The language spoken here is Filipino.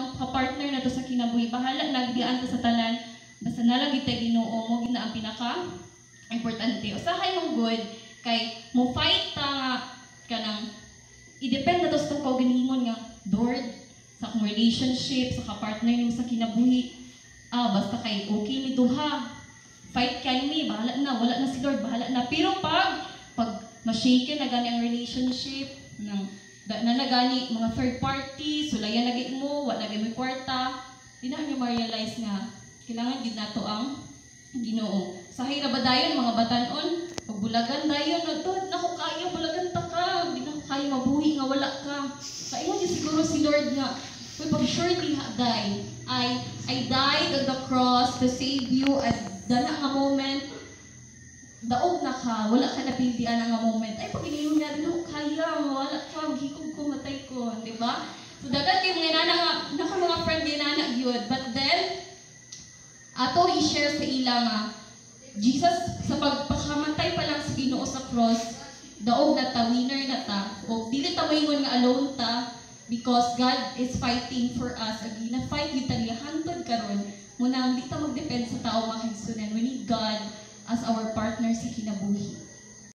ng kapartner na to sa kinabuhi. Bahala nagdian ta sa tanan. Basta nalagi tay Ginoo mo gina ang pinaka importante usahay mong good. Kay mo fight ta nga kanang i-depend na to sa tong kaugalingon nga Lord sa akong relationship sa kapartner nimo sa kinabuhi. Ah basta kay okay ni duha. Fight kay me bahala na. Wala na si Lord bahala na. Pero pag pag ma-shaken na gani ang relationship ng da, na nagani mga third party sulayan lagi kwarta di na niyo ma-realize nga kailangan gid nato ang Ginoo sa hira ba dayon mga batanon pagbulagan dayon na to nako kayo bulagan ta ka di na kayo mabuhi nga wala ka kaya di siguro si Lord nga Uy, pag surely ha, die. I, I died on the cross to save you at dana nga moment daog na ka, wala ka napilian nga moment. Ay, pag ininom na, no, kaya, wala ka, hikog ko, matay ko, di ba? So, dagat yung ato i-share sa ila nga, Jesus, sa pagpakamatay pa lang sa Ginoo sa cross, daog na ta, winner na ta. O, dili ta maingon nga alone ta, because God is fighting for us. Agi na fight kita niya hantod karon. Muna hindi ta mag-depend sa tao makigsunan. We need God as our partner sa kinabuhi.